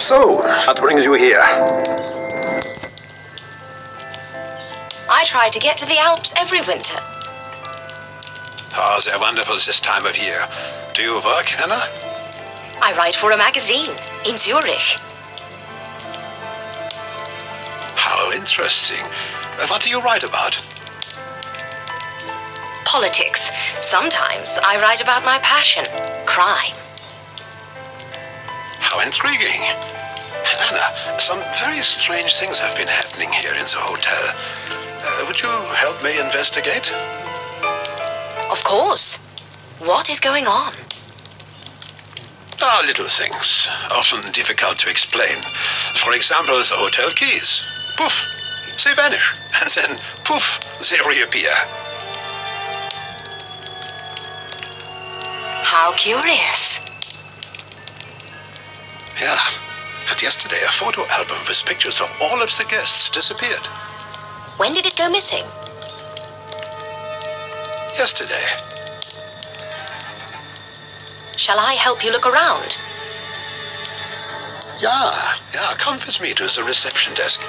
So, what brings you here? I try to get to the Alps every winter. Oh, they're wonderful this time of year. Do you work, Anna? I write for a magazine in Zurich. How interesting. Uh, What do you write about? Politics. Sometimes I write about my passion, crime. How intriguing. Anna, some very strange things have been happening here in the hotel. Uh, would you help me investigate? Of course. What is going on? Ah, little things, often difficult to explain. For example, the hotel keys. Poof, they vanish. And then, poof, they reappear. How curious. Yeah. And yesterday, a photo album with pictures of all of the guests disappeared. When did it go missing? Yesterday. Shall I help you look around? Yeah, yeah, come with me to the reception desk.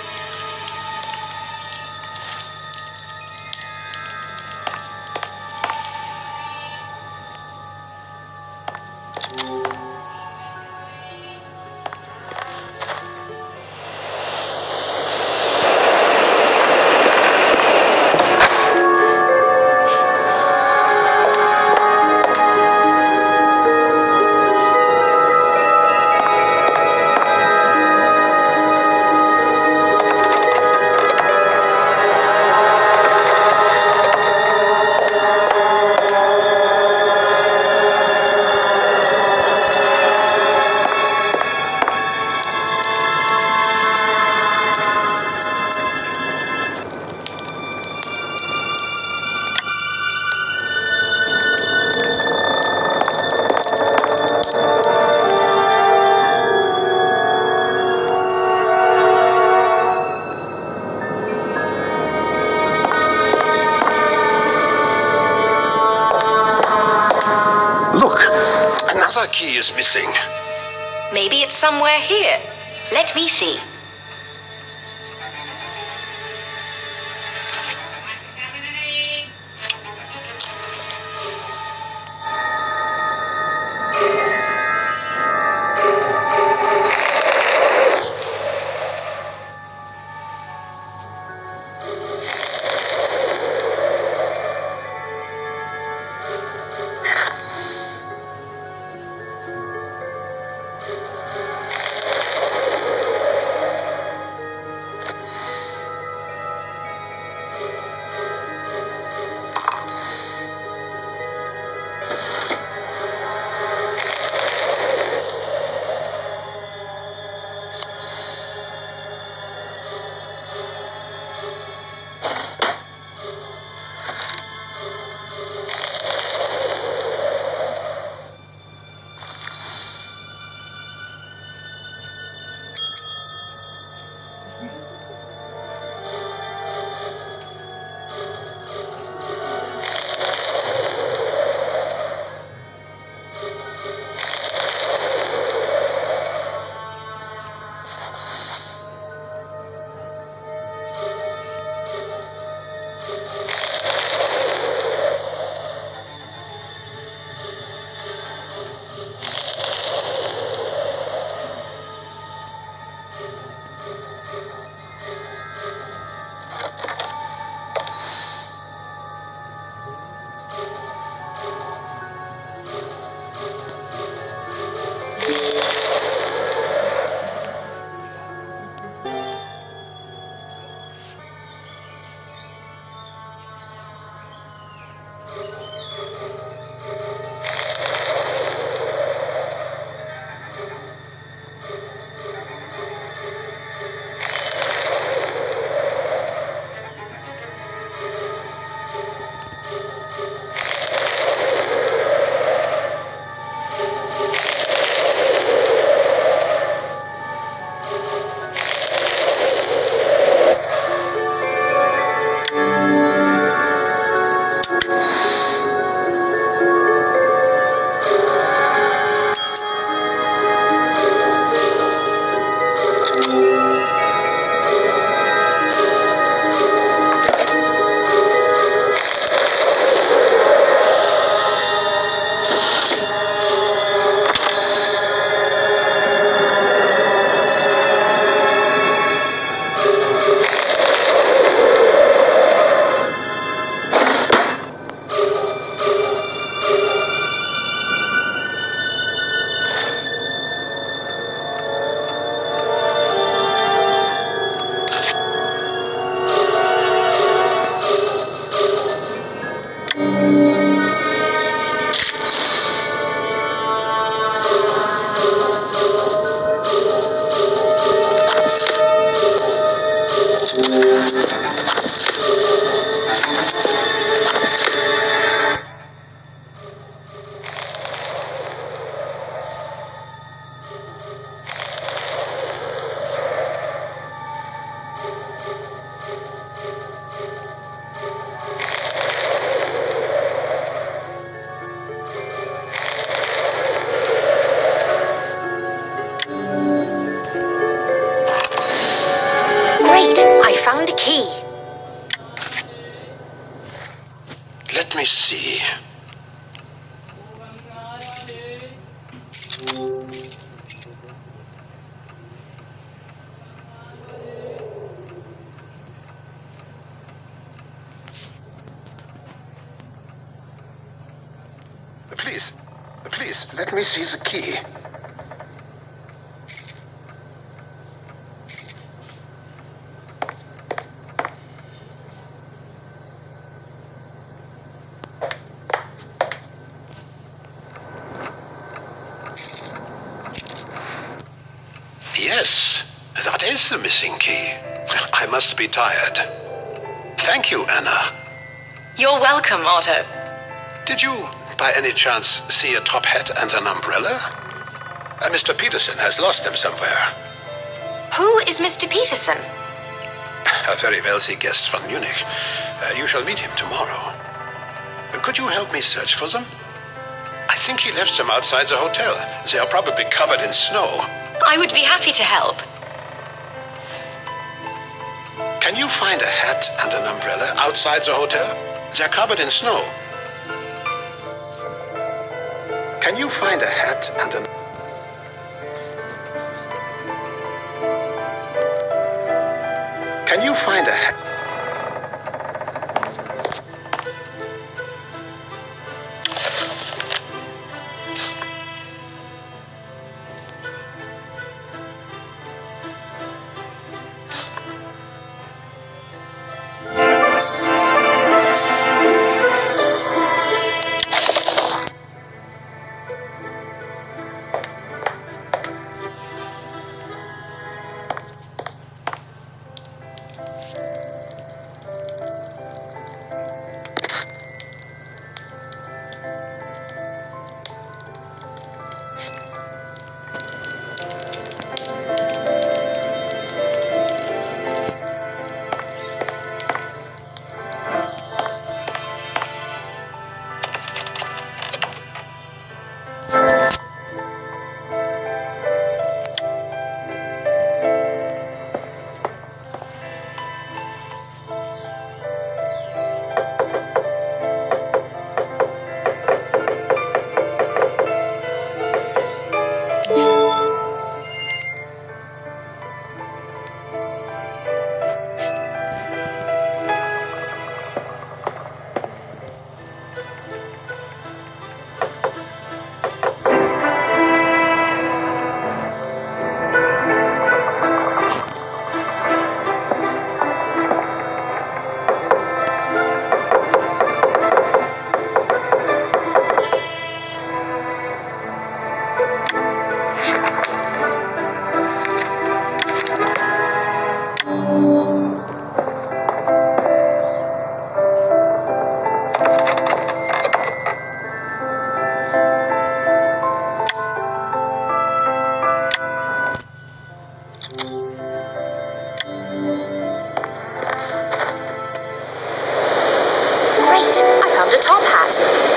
Key is missing. Maybe it's somewhere here. Let me see. Yes, that is the missing key. I must be tired. Thank you, Anna. You're welcome, Otto. Did you, by any chance, see a top hat and an umbrella? Uh, Mr. Peterson has lost them somewhere. Who is Mr. Peterson? A very wealthy guest from Munich. Uh, you shall meet him tomorrow. Uh, could you help me search for them? I think he left them outside the hotel. They are probably covered in snow. I would be happy to help. Can you find a hat and an umbrella outside the hotel? They're covered in snow. Can you find a hat and an... Can you find a hat? I found a top hat.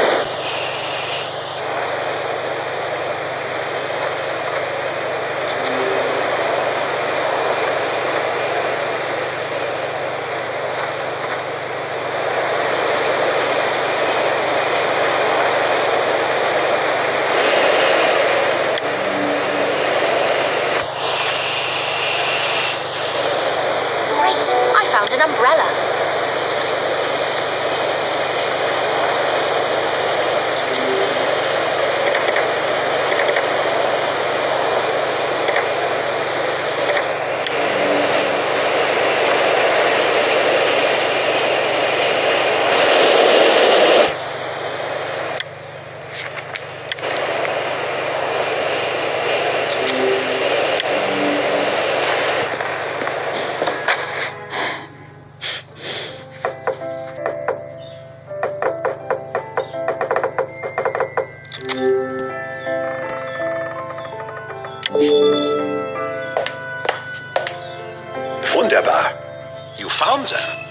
You found them.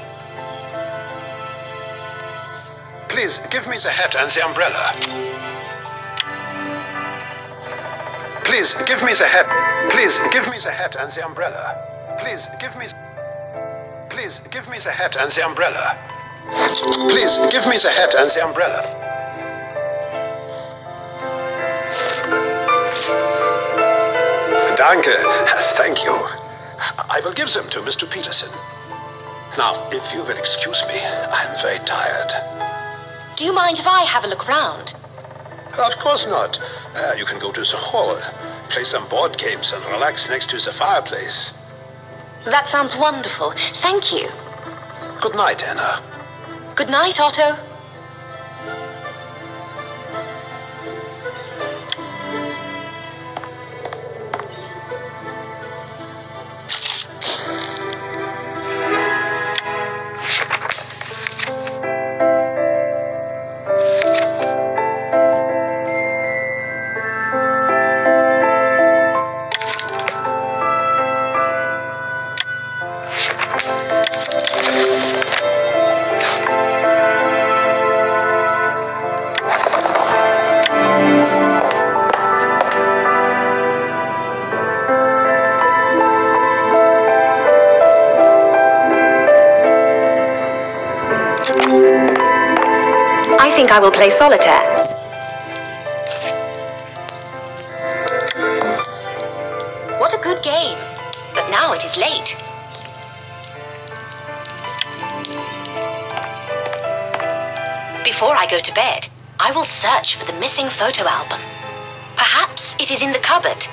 Please, give me the hat and the umbrella. Please, give me the hat. Please, give me the hat and the umbrella. Please, give me... Please, give me the hat and the umbrella. Please, give me the hat and the umbrella. Danke. Thank you. I will give them to Mr. Peterson. Now, if you will excuse me, I'm very tired. Do you mind if I have a look round? Of course not. Uh, you can go to the hall, play some board games, and relax next to the fireplace. That sounds wonderful. Thank you. Good night, Anna. Good night, Otto. I will play solitaire. What a good game. But now it is late. Before I go to bed, I will search for the missing photo album. Perhaps it is in the cupboard.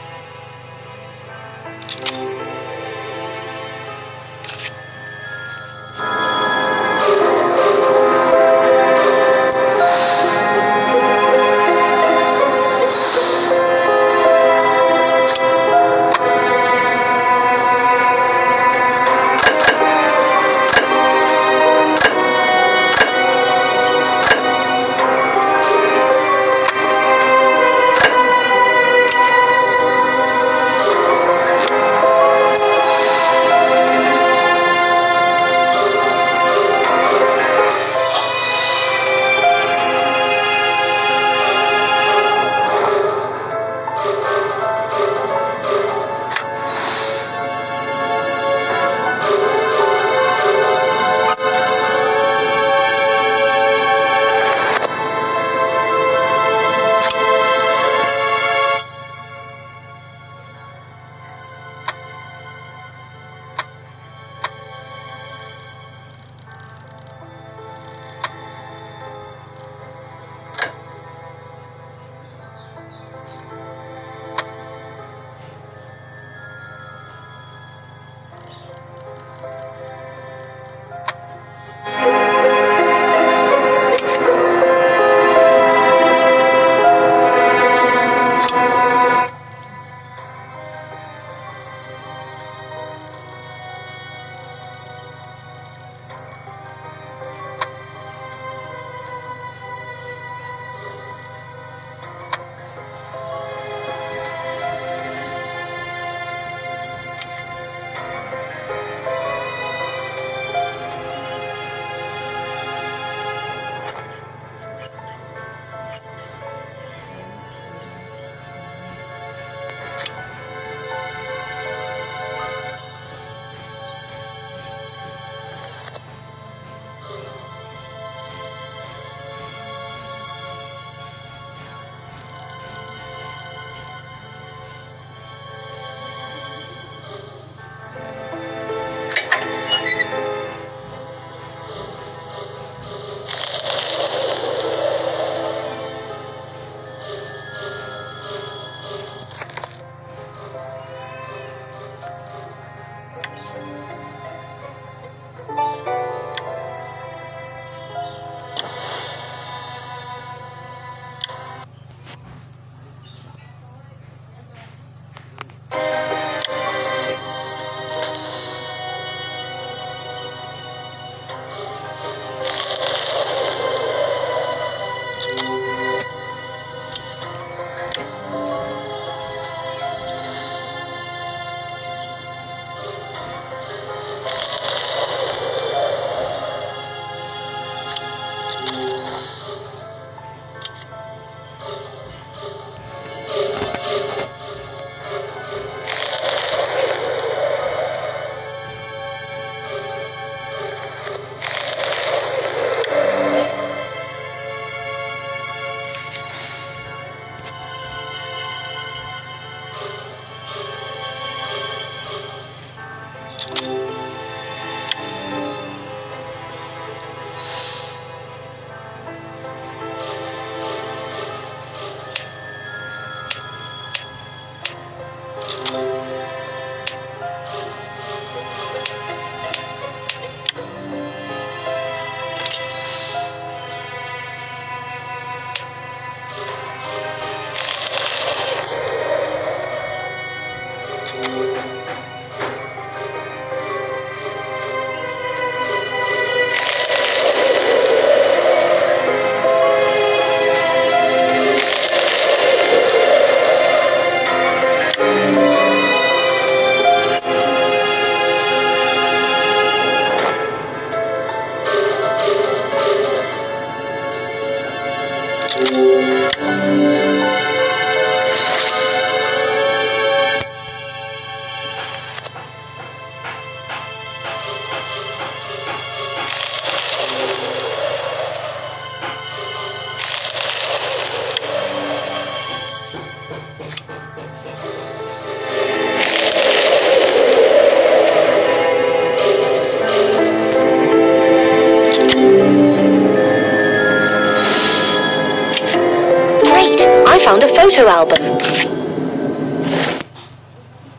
Photo album.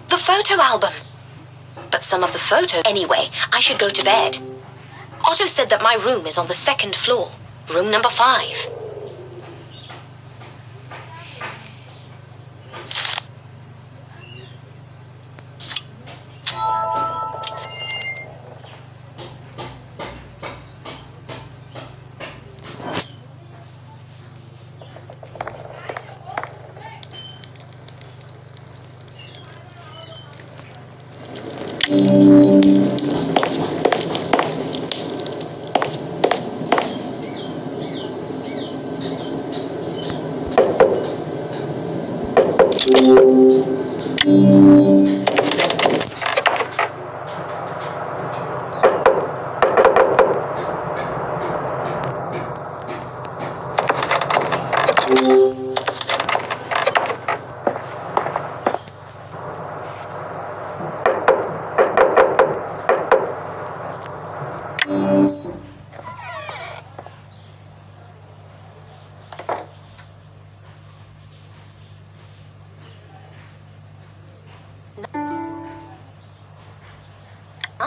The photo album. But some of the photos. Anyway, I should go to bed. Otto said that my room is on the second floor, room number five.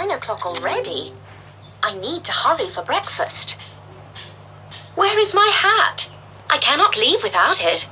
Nine o'clock already. I need to hurry for breakfast. Where is my hat? I cannot leave without it.